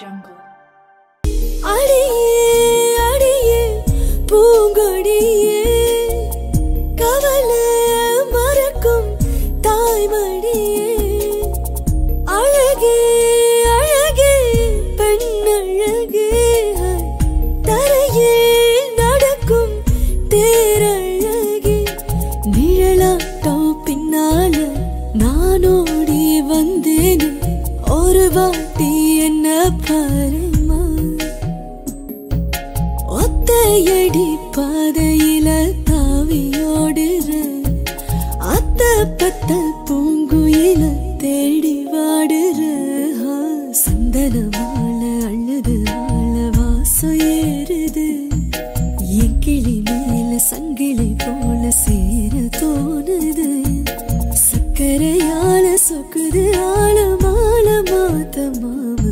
jungle. அடியே அடியே பூங்கொடியே கவலை மறக்கும் தாய்மடியே. அழகே அழகே பெண்ணழகே தரையே நடக்கும் தேரழகே. நிழலாட்டம் பின்னால நானோடி ஒரு வாட்டி என்ன பாருமா? ஒத்தையடி பாதையில தாவியோடுற அத்த பத்த பூங்குயில தேடி வாடுற ஆ, சந்தன மாலை அழுது ஆள வாசம் ஏறுது. என் கிளி மேல சங்கிலி போல சேர தோணுது. சக்கரையால சொக்குது ஆழமா तमा तमा